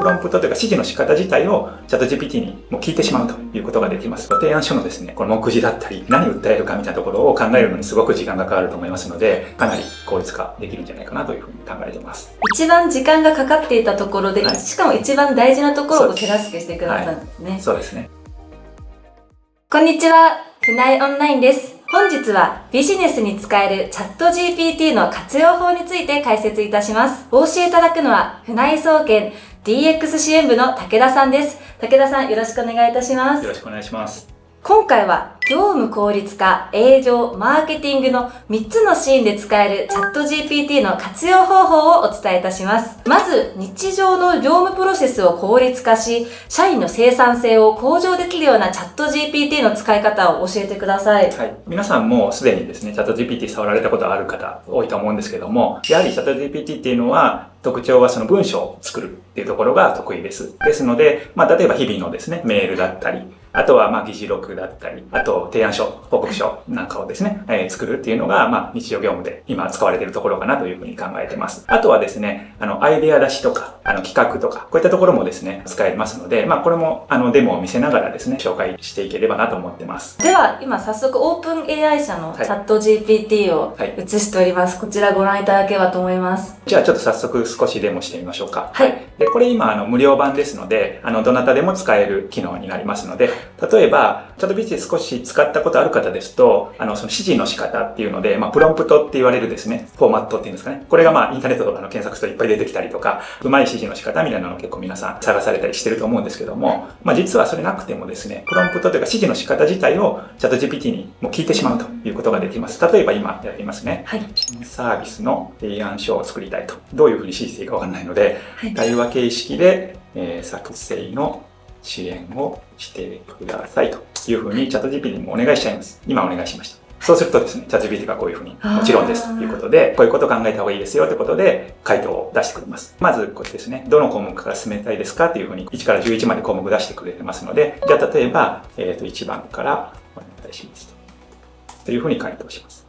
プロンプトというか指示の仕方自体をチャット GPT にもう聞いてしまうということができます。提案書のですね、この目次だったり、何を訴えるかみたいなところを考えるのにすごく時間がかかると思いますので、かなり効率化できるんじゃないかなというふうに考えています。一番時間がかかっていたところで、はい、しかも一番大事なところを手助けしてくださったんですね。はい、そうですね。こんにちは、船井オンラインです。本日はビジネスに使えるチャット GPT の活用法について解説いたします。お教えいただくのは、船井総研 DX 支援部の武田さんです。武田さん、よろしくお願いいたします。よろしくお願いします。今回は業務効率化、営業、マーケティングの3つのシーンで使えるチャット GPT の活用方法をお伝えいたします。まず、日常の業務プロセスを効率化し、社員の生産性を向上できるようなチャット GPT の使い方を教えてください。はい。皆さんもすでにですね、チャット GPT 触られたことある方多いと思うんですけども、やはりチャット GPT っていうのは特徴はその文章を作るっていうところが得意です。ですので、まあ、例えば日々のですね、メールだったり、あとは、まあ、議事録だったり、あと、提案書、報告書なんかをですね、えー、作るっていうのが、まあ、日常業務で今使われているところかなというふうに考えています。あとはですね、あの、アイデア出しとか、あの、企画とか、こういったところもですね、使えますので、まあ、これも、あの、デモを見せながらですね、紹介していければなと思ってます。では、今、早速、オープン AI 社のチャット GPT を映しております。はい、こちらご覧いただければと思います。じゃあ、ちょっと早速少しデモしてみましょうか。はい。で、これ今、あの、無料版ですので、あの、どなたでも使える機能になりますので、例えば、チャットビーチ少し使ったことある方ですと、あの、その指示の仕方っていうので、まあ、プロンプトって言われるですね、フォーマットっていうんですかね。これがまあ、インターネットとかの検索するといっぱい出てきたりとか、うまい指示の仕方みたいなのを結構皆さん探されたりしてると思うんですけども、まあ、実はそれなくてもですね、プロンプトというか指示の仕方自体をチャット GPT にもう聞いてしまうということができます。例えば今やってみますね。はい。新サービスの提案書を作りたいと。どういうふうに指示していいかわかんないので、はい、対話形式で、えー、作成の支援をしてくださいというふうにチャット GPT にもお願いしちゃいます。今お願いしました。そうするとですね、チャット GPT がこういうふうに、もちろんですということで、こういうことを考えた方がいいですよということで、回答を出してくれます。まず、こっちですね、どの項目から進めたいですかっていうふうに、1から11まで項目出してくれてますので、じゃあ例えば、えっ、ー、と、1番からお願いしますと。というふうに回答します。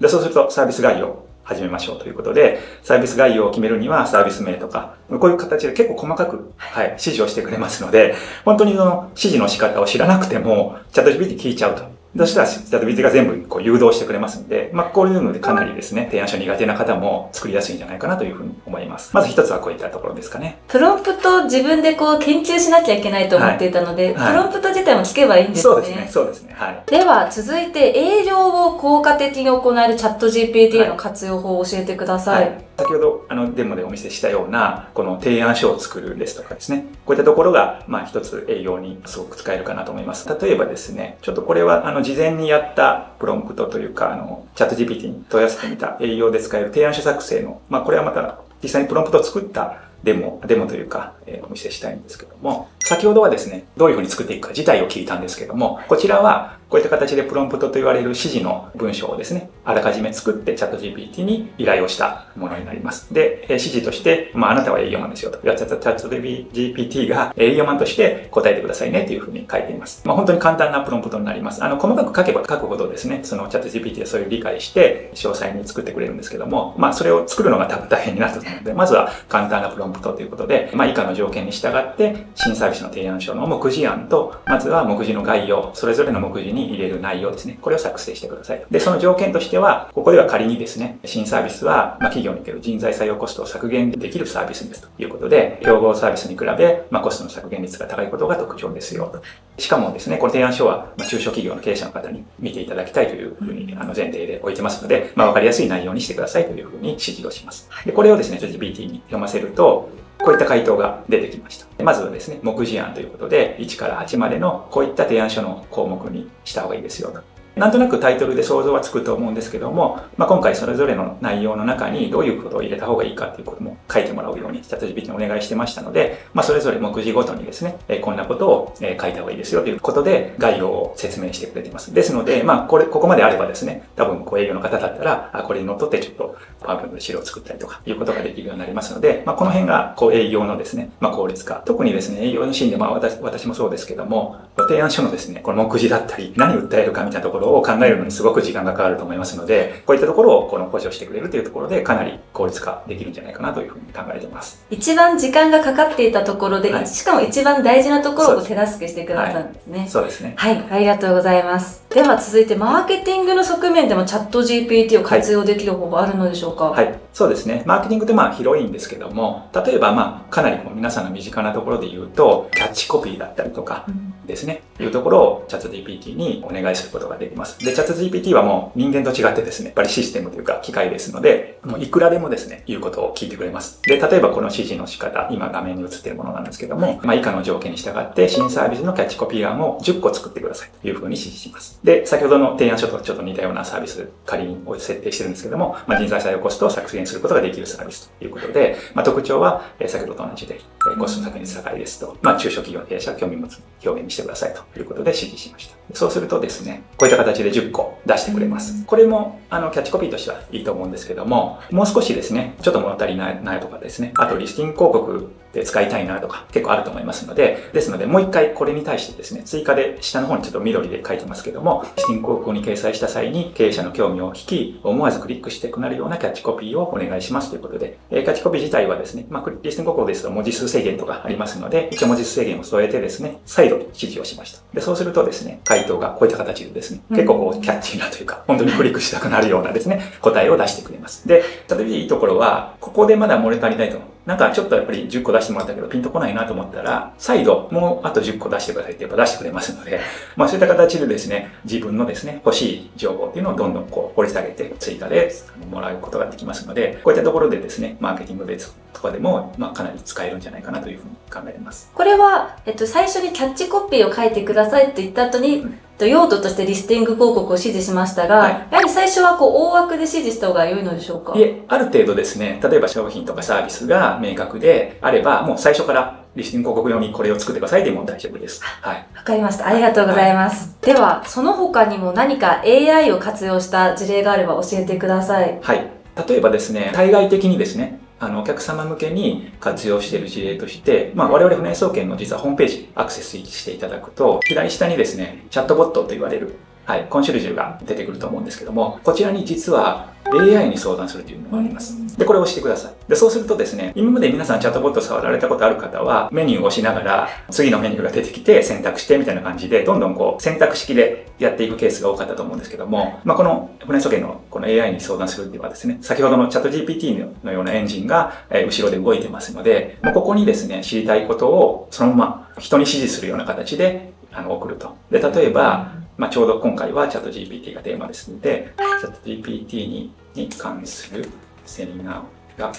で、そうすると、サービス概要始めましょうということで、サービス概要を決めるにはサービス名とか、こういう形で結構細かく、はい、指示をしてくれますので、本当にその指示の仕方を知らなくても、チャット GPT 聞いちゃうと。そしたら、チャット GPT が全部こう誘導してくれますんで、まあ、こういうのでかなりですね、提案書苦手な方も作りやすいんじゃないかなというふうに思います。まず一つはこういったところですかね。プロンプト自分でこう研究しなきゃいけないと思っていたので、はい、プロンプト自体も聞けばいいんですね。そうですね、そうですね。はい。では、続いて営業を効果的に行えるチャット GPT の活用法を教えてください。はい先ほどあのデモでお見せしたようなこの提案書を作るですとかですねこういったところがまあ一つ営業にすごく使えるかなと思います例えばですねちょっとこれはあの事前にやったプロンプトというかあのチャット GPT に問い合わせてみた営業で使える提案者作成のまあこれはまた実際にプロンプトを作ったデモ、デモというか、えー、お見せしたいんですけども、先ほどはですね、どういうふうに作っていくか自体を聞いたんですけども、こちらはこういった形でプロンプトと言われる指示の文章をですね、あらかじめ作ってチャット GPT に依頼をしたものになります。で、指示として、まあ、あなたは営業マンですよと。チャット GPT が営業マンとして答えてくださいねというふうに書いています。まあ、本当に簡単なプロンプトになります。あの、細かく書けば書くほどですね、そのチャット GPT でそういう理解して、詳細に作ってくれるんですけども、まあ、それを作るのが多分大変になったと思うので、まずは簡単なプロンプトということで、まあ、以下の条件に従って、新サの提案書の目次案と、まずは目次の概要、それぞれの目次に入れる内容ですね。これを作成してください。で、その条件としては、ここでは仮にですね、新サービスは、まあ、企業における人材採用コストを削減できるサービスですということで、競合サービスに比べ、まあ、コストの削減率が高いことが特徴ですよと。しかもですね、この提案書は、まあ、中小企業の経営者の方に見ていただきたいというふうに、あの、前提で置いてますので、まあ、わかりやすい内容にしてくださいというふうに指示をします。で、これをですね、GPT に読ませると、こういった回答が出てきました。まずはですね、目次案ということで、1から8までのこういった提案書の項目にした方がいいですよと。なんとなくタイトルで想像はつくと思うんですけども、まあ、今回それぞれの内容の中にどういうことを入れた方がいいかっていうことも書いてもらうようにチャット GPT にお願いしてましたので、まあ、それぞれ目次ごとにですね、えこんなことを書いた方がいいですよということで概要を説明してくれています。ですので、まあ、これ、ここまであればですね、多分こう営業の方だったら、あこれにのっとってちょっとパワーポイントで資料を作ったりとかいうことができるようになりますので、まあ、この辺がこう営業のですね、まあ、効率化。特にですね、営業のシーンで、まあ私私もそうですけども、提案書のですね、この目次だったり、何を訴えるかみたいなところろを考えるのにすごく時間がかかると思いますので、こういったところをこの補助してくれるというところでかなり効率化できるんじゃないかなというふうに考えています。一番時間がかかっていたところで、はい、しかも一番大事なところを手助けしてくださるんですね。そうですね。はい、ありがとうございます。では続いてマーケティングの側面でもチャット GPT を活用できる方法あるのでしょうか、はい、はい、そうですね。マーケティングってまあ広いんですけども、例えばまあかなり皆さんの身近なところで言うと、キャッチコピーだったりとかですね、いうところをチャット GPT にお願いすることができます。で、チャット GPT はもう人間と違ってですね、やっぱりシステムというか機械ですので、もういくらでもですね、言うことを聞いてくれます。で、例えばこの指示の仕方、今画面に映っているものなんですけども、まあ以下の条件に従って新サービスのキャッチコピー案を10個作ってくださいというふうに指示します。で、先ほどの提案書とちょっと似たようなサービス、仮に設定してるんですけども、まあ、人材採用コストを削減することができるサービスということで、まあ、特徴は、え先ほどと同じで、コスト削減に高いですと、まあ、中小企業経営者興味持つ表現にしてくださいということで指示しました。そうするとですね、こういった形で10個出してくれます。これも、あの、キャッチコピーとしてはいいと思うんですけども、もう少しですね、ちょっと物足りないとかですね、あとリスティング広告使いたいなとか結構あると思いますので、ですので、もう一回これに対してですね、追加で下の方にちょっと緑で書いてますけども、リスティング広告に掲載した際に経営者の興味を引き、思わずクリックしてくなるようなキャッチコピーをお願いしますということで、えキャッチコピー自体はですね、まあ、リスティング広告ですと文字数制限とかありますので、一応文字数制限を添えてですね、再度指示をしました。で、そうするとですね、回答がこういった形でですね、結構こうキャッチーなというか、本当にクリックしたくなるようなですね、答えを出してくれます。で、例えばいいところは、ここでまだ漏れ足りないと。なんかちょっとやっぱり10個出してもらったけどピンとこないなと思ったら、再度もうあと10個出してくださいってやっぱ出してくれますので、まあそういった形でですね、自分のですね、欲しい情報っていうのをどんどんこう掘り下げて追加でもらうことができますので、こういったところでですね、マーケティングベースとかでも、まあかなり使えるんじゃないかなというふうに考えてます。これは、えっと、最初にキャッチコピーを書いてくださいと言った後に、うん用途としてリスティング広告を指示しましたが、はい、やはり最初はこう大枠で指示した方が良いのでしょうか？いえ、ある程度ですね、例えば商品とかサービスが明確であれば、もう最初からリスティング広告用にこれを作ってくださいでも大丈夫です。はい。わかりました。ありがとうございます。はい、では、その他にも何か AI を活用した事例があれば教えてください。はい。例えばですね、対外的にですね、あの、お客様向けに活用している事例として、まあ、我々船総研の実はホームページアクセスしていただくと、左下にですね、チャットボットと言われる、はい、コンシェルジュが出てくると思うんですけども、こちらに実は AI に相談するというのがあります。で、これを押してください。で、そうするとですね、今まで皆さんチャットボット触られたことある方は、メニューを押しながら、次のメニューが出てきて選択してみたいな感じで、どんどんこう選択式でやっていくケースが多かったと思うんですけども、まあ、この船素券のこの AI に相談するっていうのはですね、先ほどのチャット GPT のようなエンジンが、え後ろで動いてますので、もうここにですね、知りたいことをそのまま人に指示するような形であの送ると。で、例えば、まあ、ちょうど今回はチャット GPT がテーマですので、チャット GPT にに関するセミナーが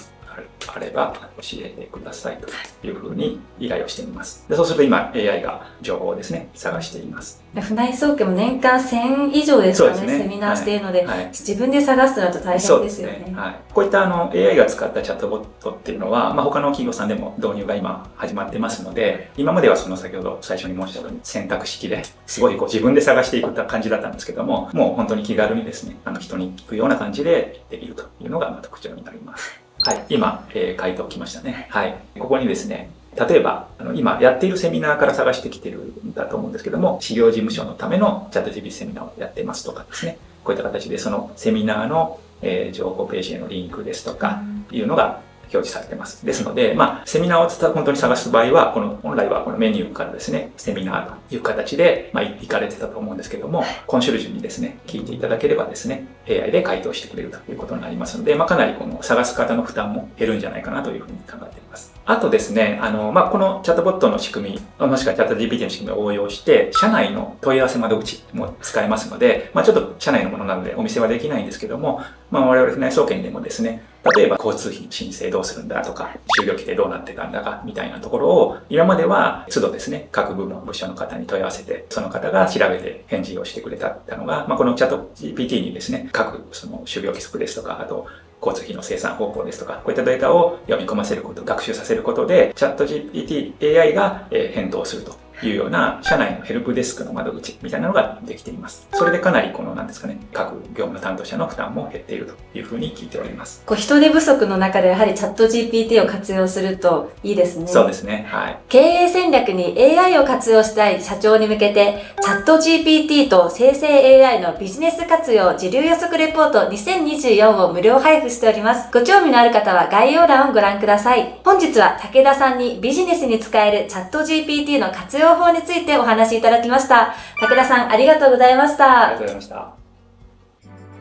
あれば教えてくださいというふうに依頼をしています。でそうすると今 AI が情報をですね、探しています。船井総研も年間1000以上ですからね、ねセミナーしているので、はいはい、自分で探すとなると大変ですよね。ねはい、こういったあの AI が使ったチャットボットっていうのは、まあ、他の企業さんでも導入が今始まってますので、今まではその先ほど最初に申したように選択式ですごいこう自分で探していく感じだったんですけども、もう本当に気軽にですね、あの人に聞くような感じでできるというのが特徴になります。はい、今、えー、回答来ましたね。はい。ここにですね、例えば、あの今やっているセミナーから探してきてるんだと思うんですけども、事業事務所のためのチャット GPT セミナーをやってますとかですね、こういった形でそのセミナーの、えー、情報ページへのリンクですとか、いうのが表示されてます。ですので、まあ、セミナーを本当に探す場合は、この、本来はこのメニューからですね、セミナーという形で、まあ、行かれてたと思うんですけども、コンシェルジュにですね、聞いていただければですね、AI で回答してくれるということになりますので、まあ、かなりこの探す方の負担も減るんじゃないかなというふうに考えています。あとですね、あの、まあ、このチャットボットの仕組み、もしくはチャット GPT の仕組みを応用して、社内の問い合わせ窓口も使えますので、まあ、ちょっと社内のものなのでお見せはできないんですけども、まあ、我々船内総研でもですね、例えば交通費申請どうするんだとか、就業規定どうなってたんだかみたいなところを、今までは都度ですね、各部門、部署の方に問い合わせて、その方が調べて返事をしてくれたのが、まあ、このチャット GPT にですね、各その就業規則ですとか、あと交通費の生産方法ですとか、こういったデータを読み込ませること、学習させることで、チャット GPT、AI が返答すると。いうような社内のヘルプデスクの窓口みたいなのができています。それでかなりこの何ですかね、各業務の担当者の負担も減っているというふうに聞いております。こう人手不足の中でやはりチャット GPT を活用するといいですね。そうですね。はい。経営戦略に AI を活用したい社長に向けて、チャット GPT と生成 AI のビジネス活用時流予測レポート2024を無料配布しております。ご興味のある方は概要欄をご覧ください。本日は武田さんにビジネスに使えるチャット GPT の活用療法についてお話しいただきました。武田さんありがとうございました。ありがとうございました。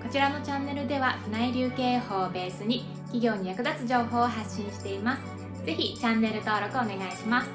こちらのチャンネルでは内流経法をベースに企業に役立つ情報を発信しています。ぜひチャンネル登録お願いします。